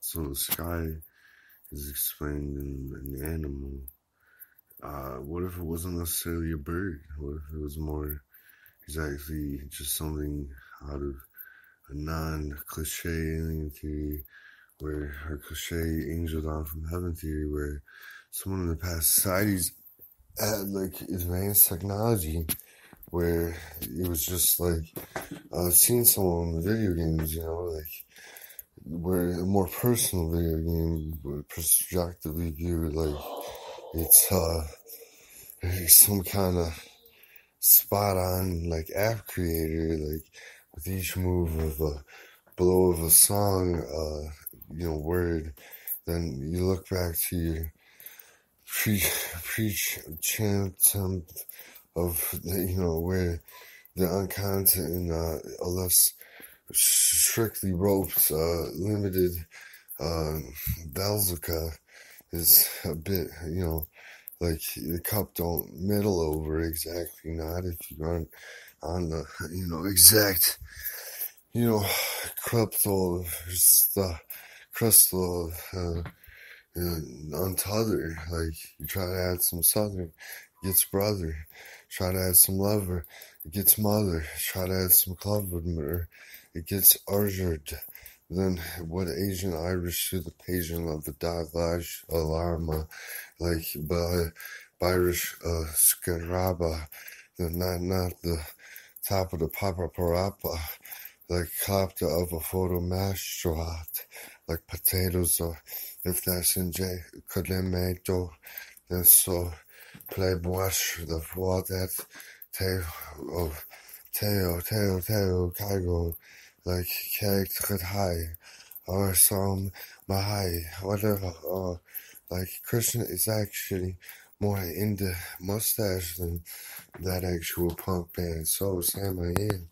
So the sky is explained in an animal. Uh, what if it wasn't necessarily a bird? What if it was more exactly just something out of a non-cliche alien theory, where our cliche angel down from heaven theory, where someone in the past societies had like advanced technology where it was just like uh, seeing someone in the video games, you know, like where a more personal video game would projectively view like it's uh some kind of spot on like app creator like with each move of a blow of a song uh you know word. Then you look back to your pre preach chant um, of you know where the uncontent and uh, less strictly roped, uh, limited uh, Belzica is a bit, you know, like the cup don't middle over exactly, not if you run on the, you know, exact, you know, crystal, the crystal, uh, untother. Like you try to add some southern, gets brother. Try to add some lover, it gets mother. Try to add some clover, it gets urged. Then what Asian Irish to the patient of the Daglash alarma, like by Irish uh, Scaraba, the not not the top of the Papa Parapa, like copter of a photo mastrat, like potatoes or if that's in J Codemeto, then so play wash the for that tail of tail, tail, tail, cargo, like high, or some mahai, whatever, or like Christian is actually more into mustache than that actual punk band. So Sam I am.